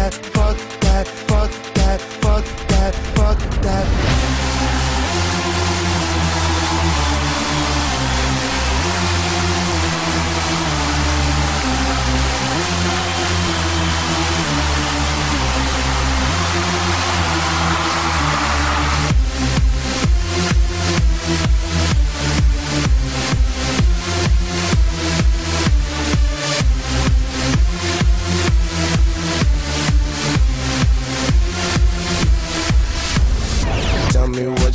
that, fuck that, fuck that, fuck that, fuck that.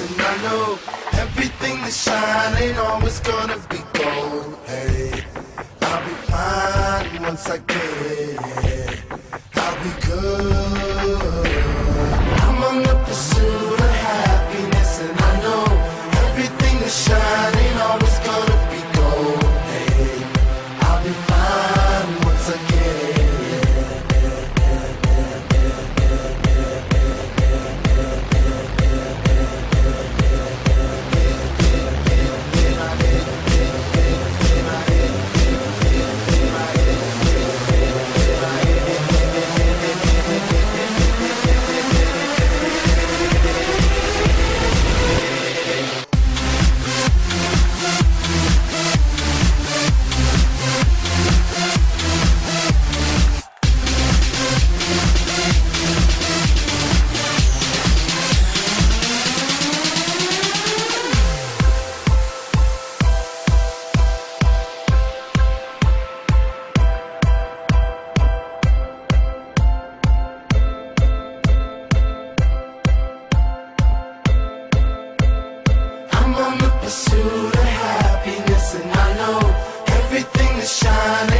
And I know everything that shine ain't always gonna be gold. Hey, I'll be fine once I get it. I'll be good on the pursuit of happiness, and I know everything is shining.